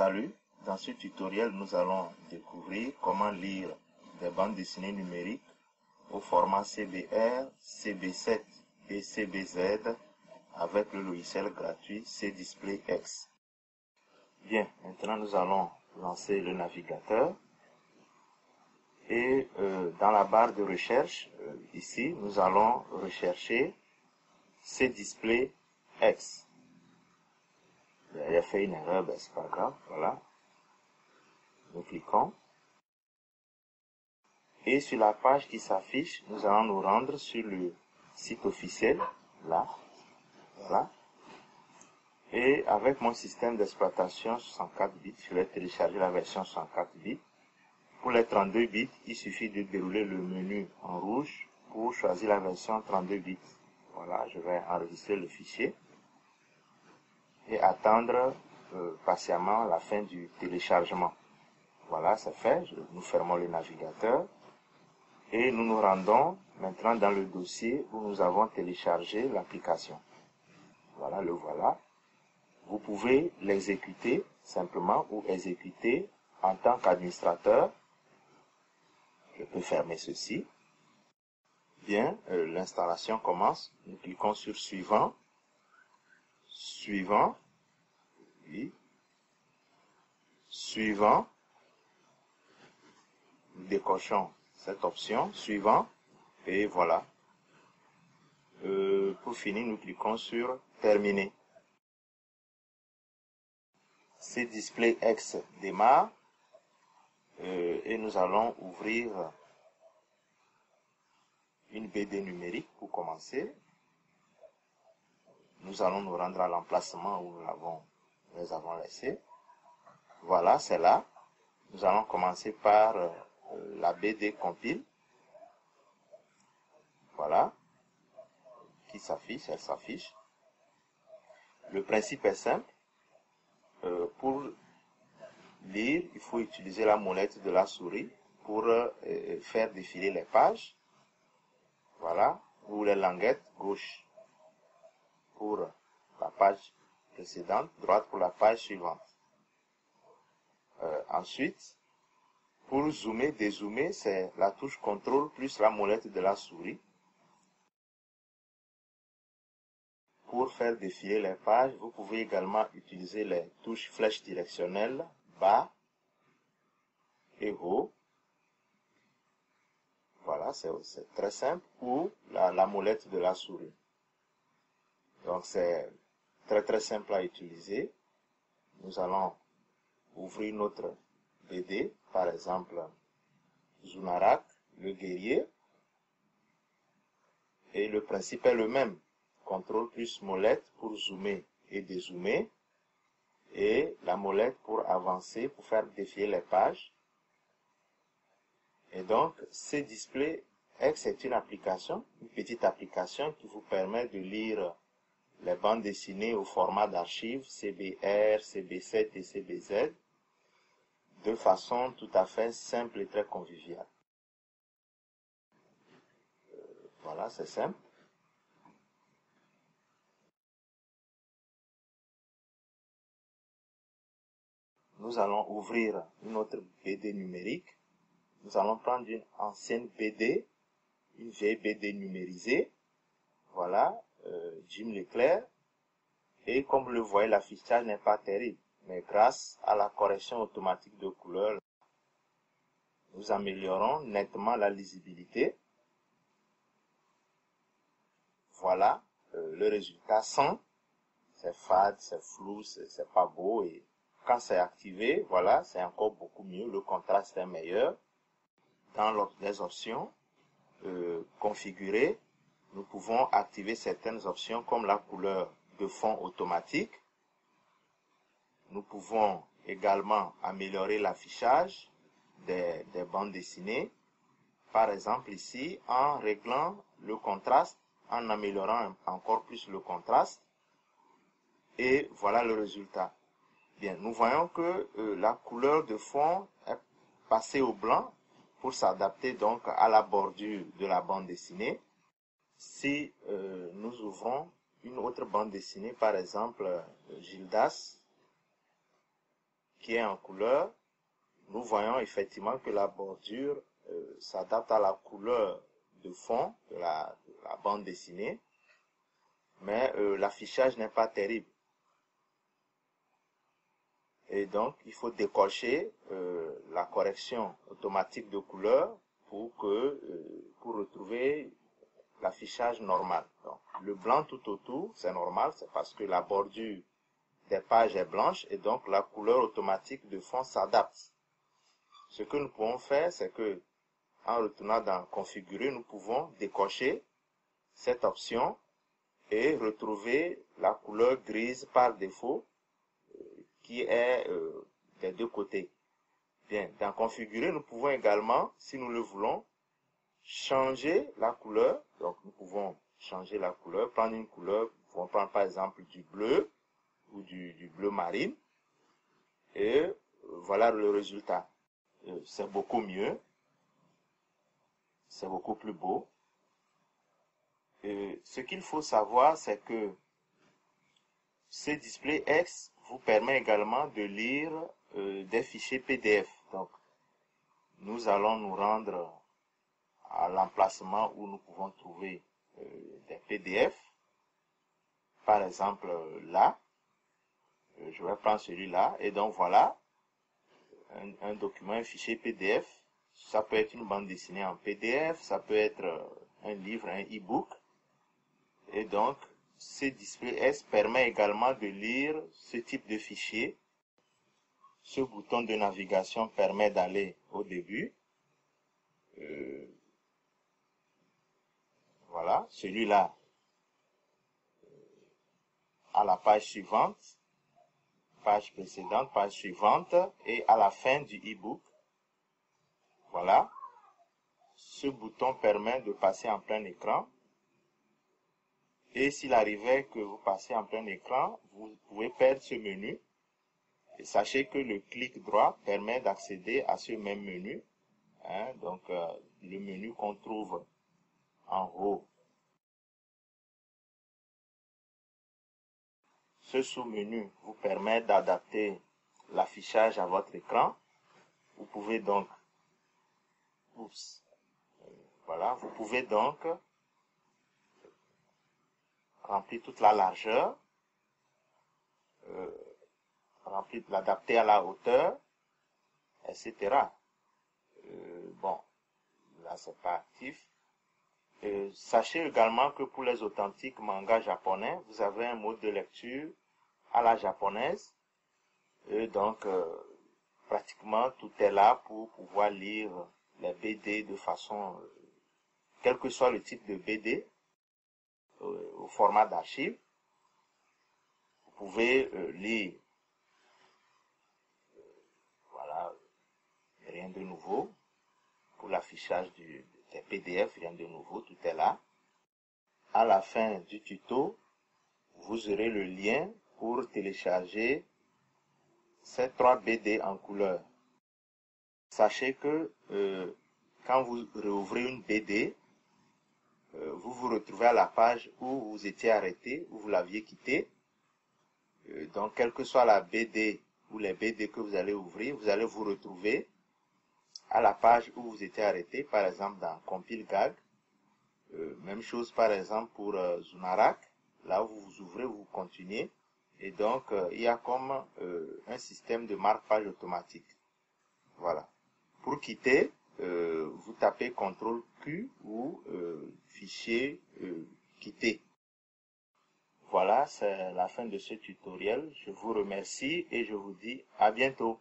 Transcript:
Salut, dans ce tutoriel nous allons découvrir comment lire des bandes dessinées numériques au format CBR, CB7 et CBZ avec le logiciel gratuit CDisplay X. Bien, maintenant nous allons lancer le navigateur. Et euh, dans la barre de recherche euh, ici nous allons rechercher CDisplay Il a fait une erreur, ben c'est pas grave, voilà. Nous cliquons. Et sur la page qui s'affiche, nous allons nous rendre sur le site officiel, là, voilà. Et avec mon système d'exploitation 64 bits, je vais télécharger la version 64 bits. Pour les 32 bits, il suffit de dérouler le menu en rouge pour choisir la version 32 bits. Voilà, je vais enregistrer le fichier et attendre euh, patiemment la fin du téléchargement. Voilà, c'est fait. nous fermons le navigateur et nous nous rendons maintenant dans le dossier où nous avons téléchargé l'application. Voilà, le voilà. Vous pouvez l'exécuter simplement ou exécuter en tant qu'administrateur. Je peux fermer ceci. Bien, euh, l'installation commence. Nous cliquons sur suivant suivant, oui, suivant, nous décochons cette option, suivant, et voilà. Euh, pour finir, nous cliquons sur terminer. Ce display X démarre. Euh, et nous allons ouvrir une BD numérique pour commencer nous allons nous rendre à l'emplacement où nous l'avons, nous avons laissé. Voilà, c'est là. Nous allons commencer par euh, la BD compile. Voilà. Qui s'affiche, elle s'affiche. Le principe est simple. Euh, pour lire, il faut utiliser la molette de la souris pour euh, faire défiler les pages. Voilà. Ou les languettes gauche pour la page précédente, droite pour la page suivante. Euh, ensuite, pour zoomer, dézoomer, c'est la touche contrôle plus la molette de la souris. Pour faire défiler les pages, vous pouvez également utiliser les touches flèche directionnelle bas et haut. Voilà, c'est très simple. Ou la molette de la souris. Donc c'est très très simple à utiliser. Nous allons ouvrir notre BD, par exemple Zunarak, le guerrier. Et le principe est le même. Contrôle plus molette pour zoomer et dézoomer. Et la molette pour avancer, pour faire défier les pages. Et donc, ce display X est une application, une petite application qui vous permet de lire les bandes dessinées au format d'archives CBR, CB7 et CBZ de façon tout à fait simple et très conviviale. Euh, voilà, c'est simple. Nous allons ouvrir une autre BD numérique. Nous allons prendre une ancienne BD, une vieille BD numérisée. Voilà, Jim Leclerc. Et comme vous le voyez, l'affichage n'est pas terrible. Mais grâce à la correction automatique de couleurs, nous améliorons nettement la lisibilité. Voilà euh, le résultat sans. C'est fade, c'est flou, c'est pas beau. Et quand c'est activé, voilà, c'est encore beaucoup mieux. Le contraste est meilleur. Dans les options, euh, configurer nous pouvons activer certaines options comme la couleur de fond automatique. Nous pouvons également améliorer l'affichage des, bandes dessinées. Par exemple ici, en réglant le contraste, en améliorant encore plus le contraste. Et voilà le résultat. Bien, nous voyons que euh, la couleur de fond est passée au blanc pour s'adapter donc à la bordure de la bande dessinée si euh, nous ouvrons une autre bande dessinée, par exemple euh, Gildas, qui est en couleur, nous voyons effectivement que la bordure euh, s'adapte à la couleur de fond de la, bande dessinée, mais l'affichage n'est pas terrible. Et donc, il faut décocher la correction automatique de couleur pour que pour retrouver l'affichage normal. Donc, le blanc tout autour, c'est normal, c'est parce que la bordure des pages est blanche et donc la couleur automatique de fond s'adapte. Ce que nous pouvons faire, c'est que en retournant dans configurer, nous pouvons décocher cette option et retrouver la couleur grise par défaut euh, qui est euh, des deux côtés. Bien, dans configurer, nous pouvons également, si nous le voulons, changer la couleur. Donc, nous pouvons changer la couleur, prendre une couleur, nous pouvons prendre par exemple du bleu ou du, bleu marine. Et euh, voilà le résultat. Euh, c'est beaucoup mieux. C'est beaucoup plus beau. Ce qu'il faut savoir, c'est que ce display X vous permet également de lire euh, des fichiers PDF. Donc, nous allons nous rendre à l'emplacement où nous pouvons trouver euh, des PDF. Par exemple, là, euh, je vais prendre celui-là. Et donc voilà, un, document, un fichier PDF. Ça peut être une bande dessinée en PDF, ça peut être euh, un livre, un e-book. Et donc, ce display S permet également de lire ce type de fichier. Ce bouton de navigation permet d'aller au début. Voilà, celui-là à la page suivante, page précédente, page suivante et à la fin du e-book. Voilà. Ce bouton permet de passer en plein écran. Et s'il arrivait que vous passez en plein écran, vous pouvez perdre ce menu. Et sachez que le clic droit permet d'accéder à ce même menu. Hein, donc, euh, le menu qu'on trouve en haut. Ce sous-menu vous permet d'adapter l'affichage à votre écran. Vous pouvez donc, voilà, vous pouvez donc remplir toute la largeur, euh, remplir, l'adapter à la hauteur, etc. Euh, bon, là c'est pas actif. Euh, sachez également que pour les authentiques mangas japonais, vous avez un mode de lecture à la japonaise. Et donc, euh, pratiquement tout est là pour pouvoir lire les BD de façon, euh, quel que soit le type de BD, au format d'archive. Vous pouvez lire. voilà, rien de nouveau pour l'affichage du, des PDF, rien de nouveau, tout est là. À la fin du tuto, vous aurez le lien pour télécharger ces trois BD en couleur. Sachez que euh, quand vous réouvrez une BD, euh, vous vous retrouvez à la page où vous étiez arrêté, où vous l'aviez quitté. Euh, donc, quelle que soit la BD ou les BD que vous allez ouvrir, vous allez vous retrouver à la page où vous étiez arrêté, par exemple dans Compile Gag. Même chose par exemple pour Zunarak, là où vous ouvrez, vous continuez. Et donc, euh, il y a comme un système de marque-page automatique. Voilà. Pour quitter, vous tapez CTRL Q ou fichier quitter. Voilà, c'est la fin de ce tutoriel. Je vous remercie et je vous dis à bientôt.